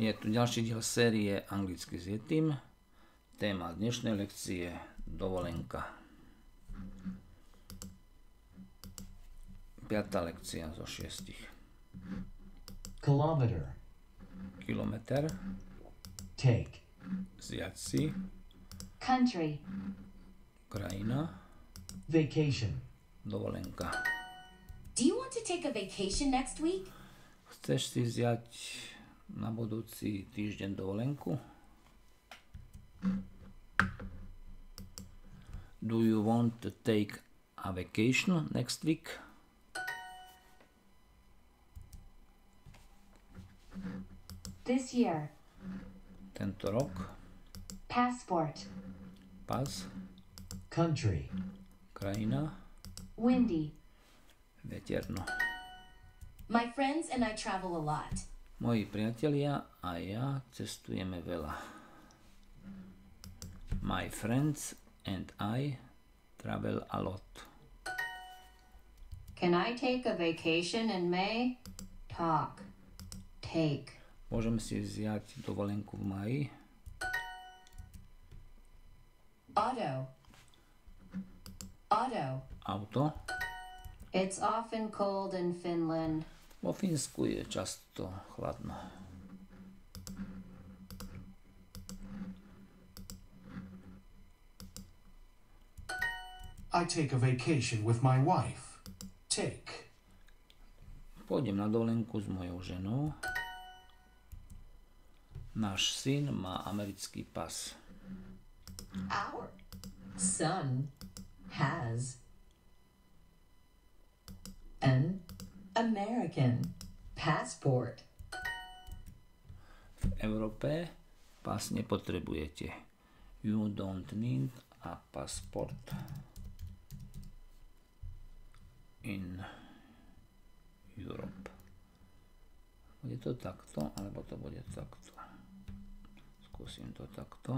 Je tu ďalší diel série Anglicky s Yetim. Téma dnešnej lekcie dovolenka. Piatá lekcia zo šiestich. kilometer, Kilometr, take, zjať si, country, krajina, vacation, dovolenka. Do you want to take a vacation next week? Chceš si vziať na budúci týždeň dovolenku? Do you want to take a vacation next week? This year. Tento rok? Passport. Pas? country, Krajina? Windy. Veterno. My friends and I travel a lot. Moji priatelia a ja cestujeme veľa. My friends and I travel a lot. Can I take a vacation in May? Talk. Take. Môžeme si vziať dovolenku v maji. Auto. Auto. Auto. It's often cold in Finland. Vo Fínsku je často chladno. I take a vacation with my wife. Take. Pôjdem na dovolenku s mojou ženou. Náš syn má americký pas. Our son has an American passport. V Európe pas nepotrebujete. You don't need a passport in Europe. Bude to takto, alebo to bude takto. Skúsim to takto.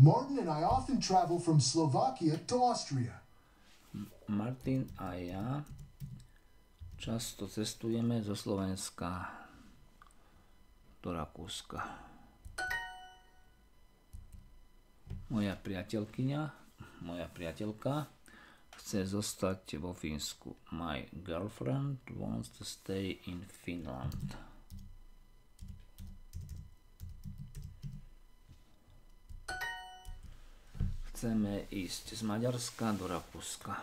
Martin and I often travel from Slovakia to Austria. Martin a ja často cestujeme zo Slovenska do Rakúska. Moja priateľkyňa, moja priateľka chce zostať vo Fínsku. My girlfriend wants to stay in Finland. Z do Rakúska.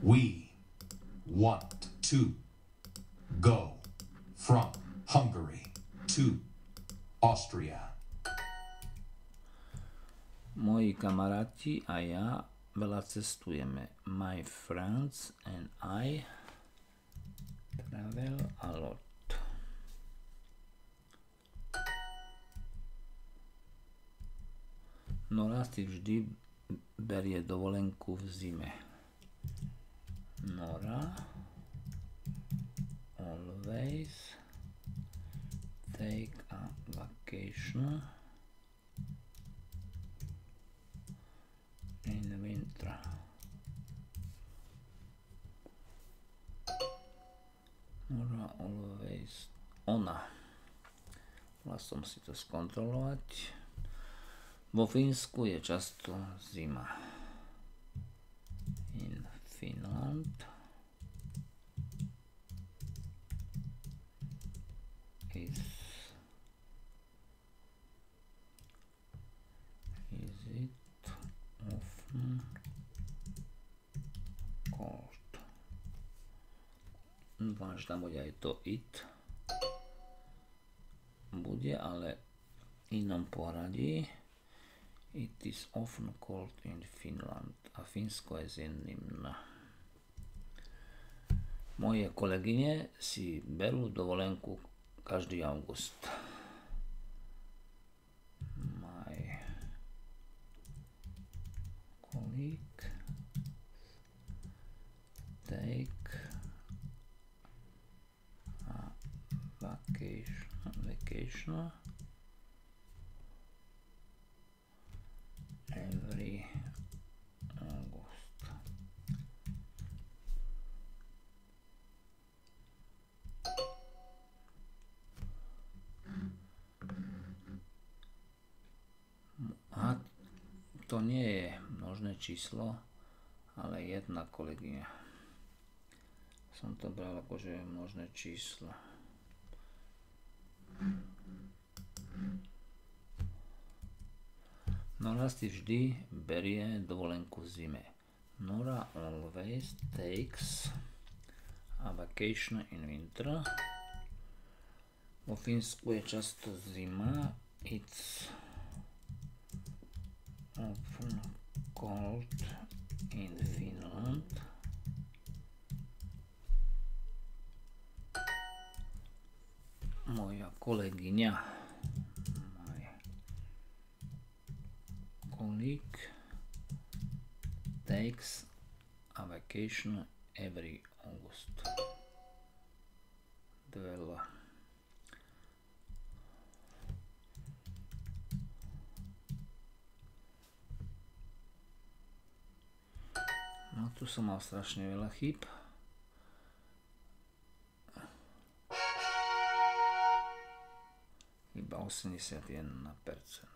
We want to go from Hungary to Austria. Moji kamaráti a ja veľa cestujeme. My friends and I travel a lot. Nora si vždy berie dovolenku v zime. Nora always take a vacation in winter. Nora always ona. Mal som si to skontrolovať. Vo Fínsku je často zima. In Finland is is it often cold. Dúfam, že tam bude aj to it. Bude, ale v inom poradí. It is often cold in Finland. A Fínsko je zimným. Moje kolegyne si berú dovolenku každý august. My colleague take a vacation, vacation every August. To nie je množné číslo, ale jedna kolegyňa. Som to bral ako, že je množné číslo. Nora si vždy berie dovolenku v zime. Nora always takes a vacation in winter. Vo Fínsku je často zima. It's often cold in Finland. Moja kolegyňa my colleague takes a vacation every August. Tu som mal strašne veľa chýb. Iba 81%.